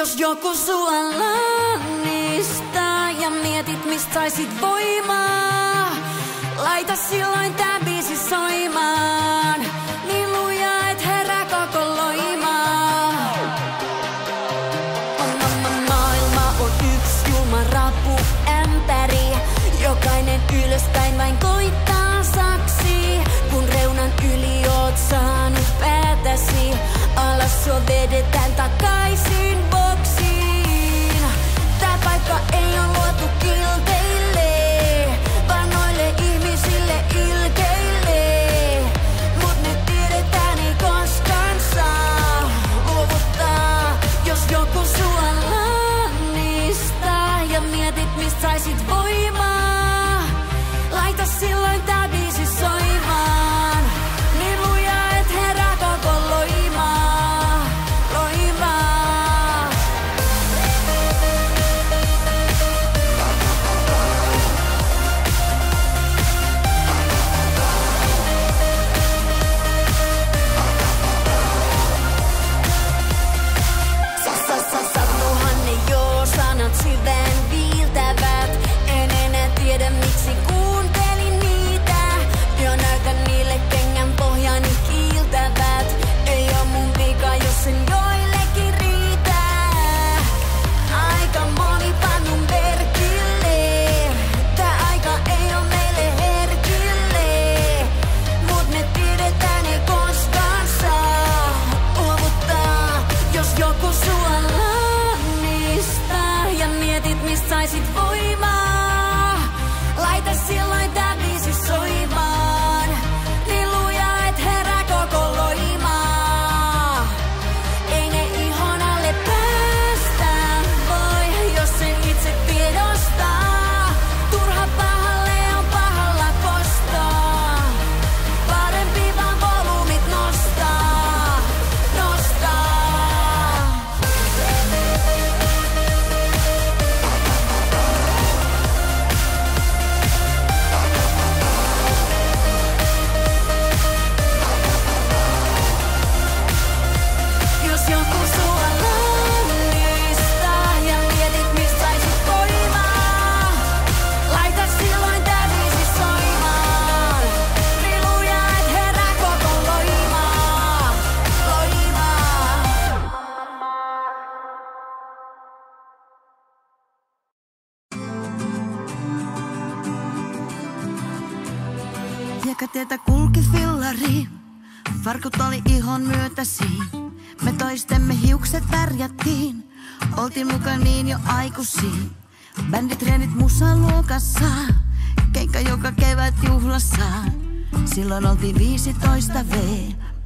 Jos joku sua lannistaa ja mietit mistä saisit voimaa, laita silloin tää biisi soimaan. Niin lujaa et maailma on yksi jumarapu ämpäri. Jokainen ylöspäin vain koittaa saksi, kun reunan yli oot saanut päätäsi. Alas sua vedetään takaisin. Jalkatietä kulki fillari, farkut oli ihon myötäsi. Me toistemme hiukset värjättiin, oltiin mukaan niin jo aikuisiin. Bänditreenit luokassa, keikka joka kevät juhlassa. Silloin oltiin 15 V,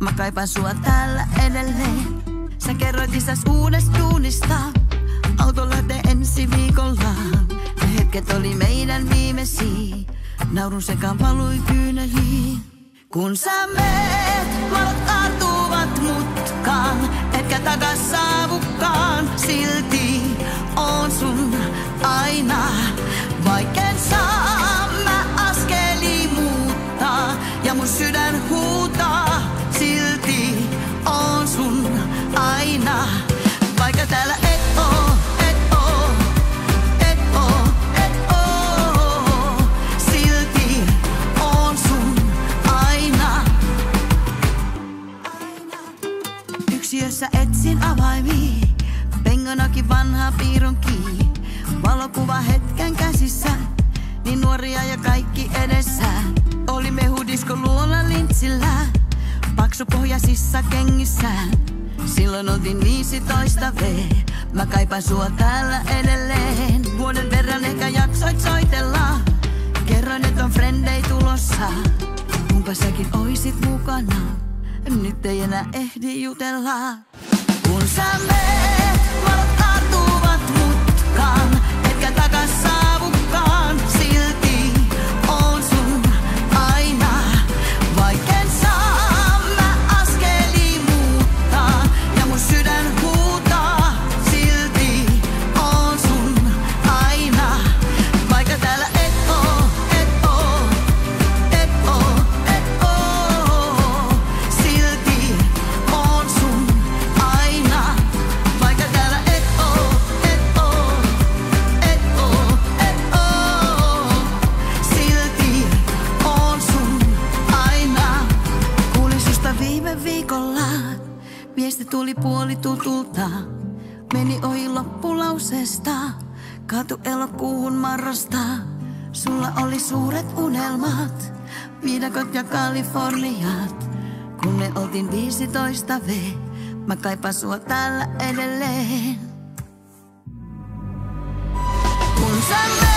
mä kaipaan sua täällä edelleen. Sä kerroit isäs uudesta duunista, auto lähtee ensi viikolla. Ne hetket oli meidän viimeisiä, naurun sekaan palui kyyneliin. Kun sä meet, valot tartuvat mutkaan, etkä takas saavukaan. Silti on sun aina, vaikken saa vanha piironki. Valokuva hetken käsissä, niin nuoria ja kaikki edessä. Oli mehudisko luola lintsillä, paksu pohjasissa kengissään. Silloin oltiin 15 V, mä kaipaan sua täällä edelleen. Vuoden verran ehkä jaksoit soitella, kerroin et on frendei tulossa. Kumpa säkin oisit mukana. Nyt ei enää ehdi jutella. Kun sä meet, tuli puoli tutulta. Meni ohi loppulauseesta, katu elokuuhun marrasta. Sulla oli suuret unelmat, viidakot ja Kaliforniat. Kun me oltiin 15 V, mä kaipaan sua täällä edelleen. Kun sä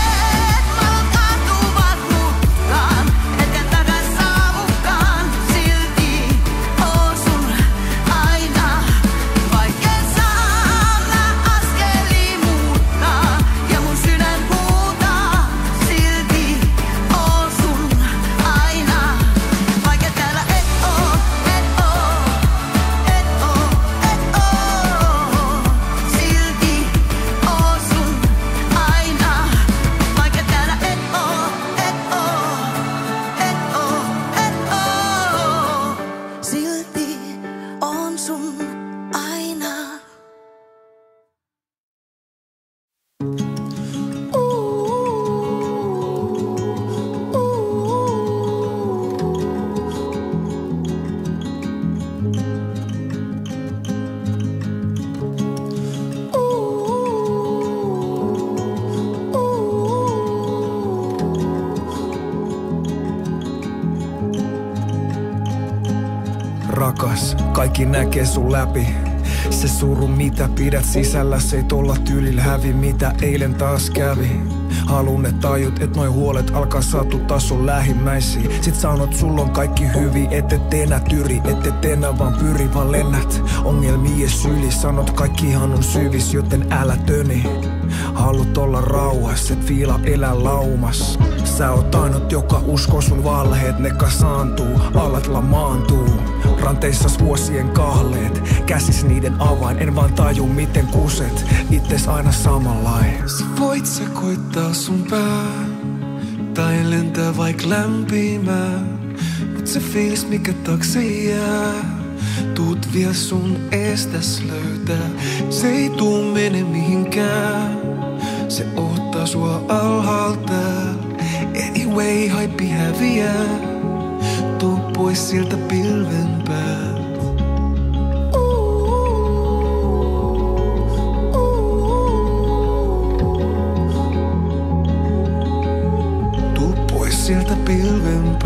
kaikki näkee sun läpi. Se suru mitä pidät sisällä, se ei tolla tyylillä hävi mitä eilen taas kävi. Halun et tajut, et noi huolet alkaa satuttaa sun lähimmäisiä. Sit sanot sulla on kaikki hyvin, et enää tyri, et enää vaan pyri, vaan lennät. Ongelmien syli, sanot kaikkihan on syvis, joten älä töni. Haluat olla rauhassa, et fiila elää laumas. Sä oot ainut, joka uskoo sun valheet, ne kasaantuu, alat lamaantuu. Ranteissa vuosien kahleet, käsis niiden avain, en vaan taju miten kuset, itses aina samanlain. Sä voit sekoittaa sun pää? Tai lentää vaik lämpimää Mut se fiilis mikä taakse jää. Tuut vielä sun estäs löytää. Se ei tuu mene mihinkään. Se ottaa sua alhaalta. Anyway, haippi häviää Tuu pois siltä pilven päältä. Sieltä pilven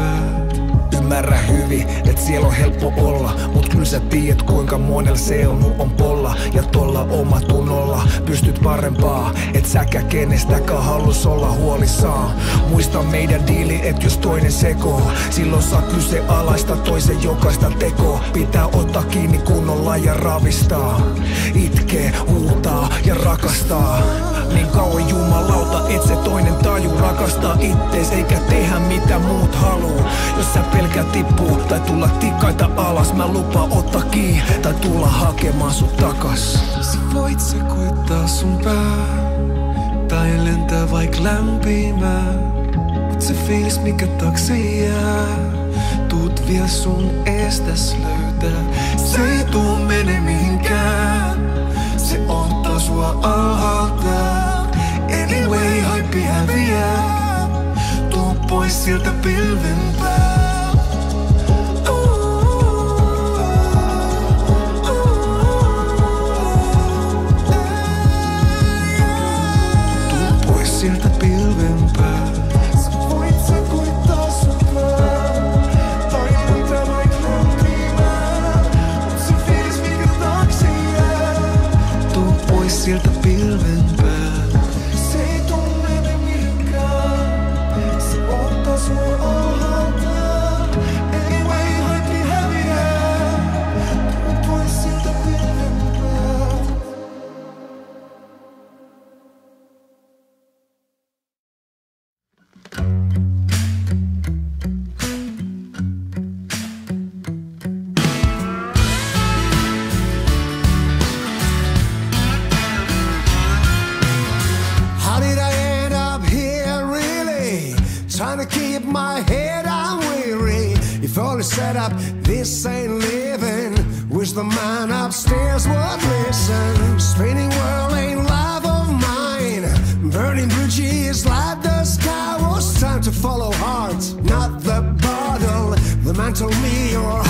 ymmärrä hyvin, et siellä on helppo olla Mut kyllä sä tiedät kuinka monella se on, on polla. Ja tolla oma tunnolla pystyt parempaa. Et säkä kenestäkään halus olla huolissaan. Muista meidän diili, et jos toinen sekoo Silloin saa kyse alaista toisen jokaista tekoa. Pitää ottaa kiinni kunnolla ja ravistaa. Itkee, huutaa ja rakastaa. Niin kauan jumalauta, et se toinen taju Rakastaa ittees eikä tehdä mitä muut haluu. Jos sä pelkää tippuu tai tulla tikkaita alas Mä lupaan ottaa kiinni tai tulla hakemaan sut takas. Sä voit sekoittaa sun pää Tai lentää vaik lämpimää Mut se fiilis mikä taksi jää Tuut vielä sun estäs löytää Se ei tuu mene mihinkään Se ottaa sua alhaalta Anyway, haippi häviää Tuu pois sieltä pilven up, this ain't living. Wish the man upstairs would listen. Spinning world ain't life of mine. Burning bridges, like the sky was time to follow heart, not the bottle. The man told me your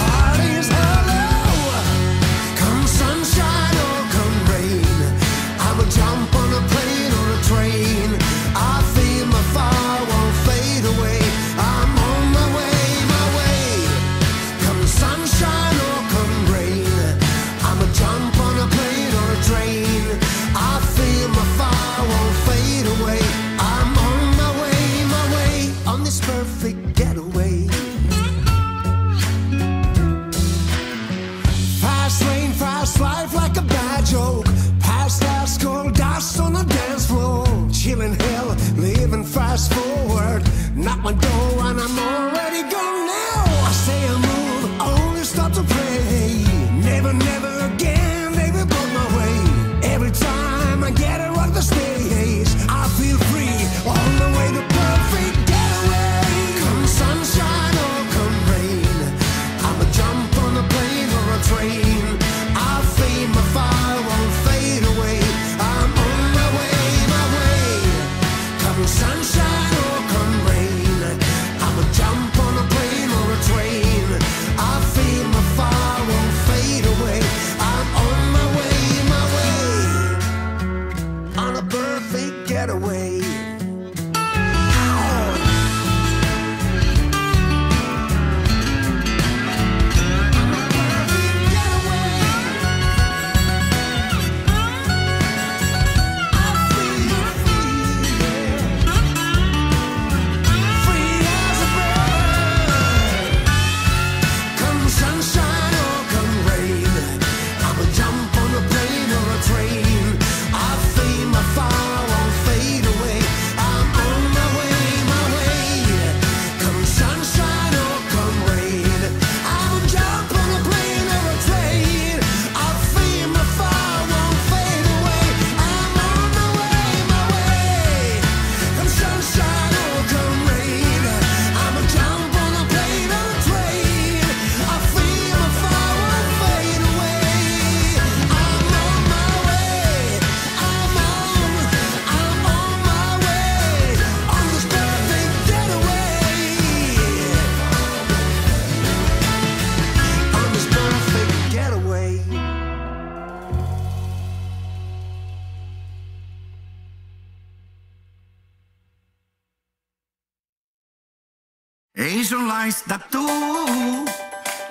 Sunlaista tuu,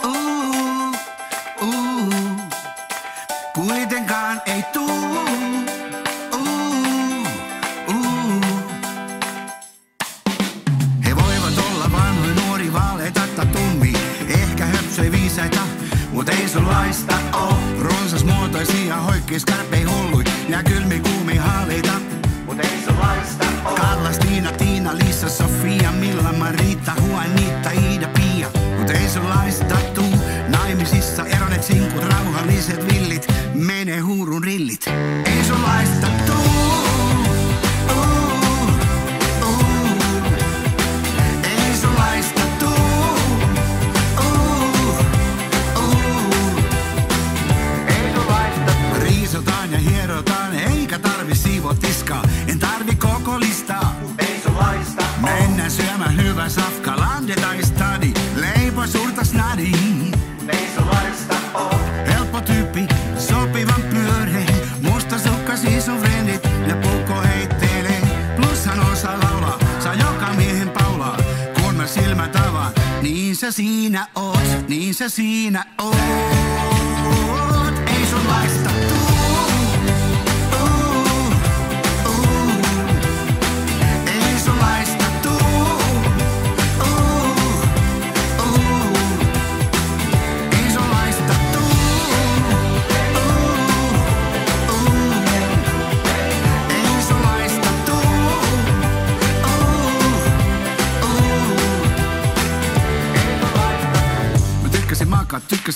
uu, uu. Kuitenkaan ei tuu, uu, uu. He voivat olla vanhoja nuori vaaleita tai tummi, ehkä höpsöi viisaita, mut ei sunlaista oo. Ronsas muotoisia hoikkis karpei hullui ja kylmi kuumi haaleita, mut ei sunlaista oo. Kallas, Tiina, Tiina, Lisa, Sofia, Milla, Pia, tuu. Naimisissa eronet sinkut, rauhalliset villit, mene huurun rillit. Ei sunlaista tuu. Sä siinä oot, niin sä siinä oot.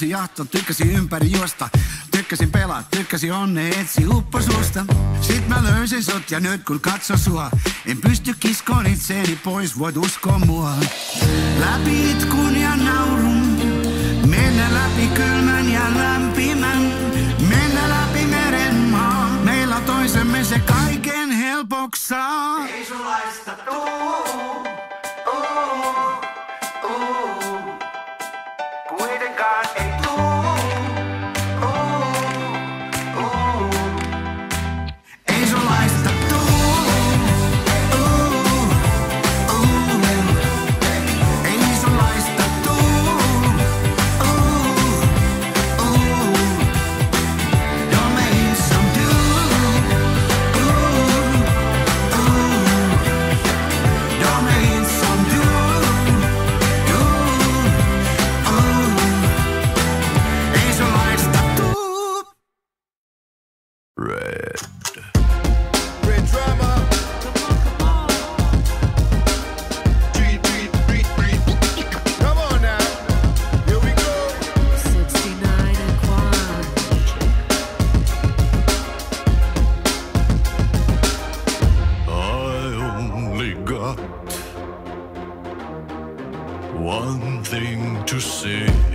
Tykkäsin jahtaa, tykkäsin ympäri juosta. Tykkäsin pelaa, tykkäsin onne etsi upposuusta. Sit mä löysin sut ja nyt kun katso sua, en pysty kiskoon itseeni pois, voit uskoa mua. Läpi itkun ja naurun, mennä läpi kylmän ja lämpimän. Mennä läpi meren maa, meillä toisemme se kaiken helpoksaa. Ei sunlaista tuu. Kuitenkaan ei to see.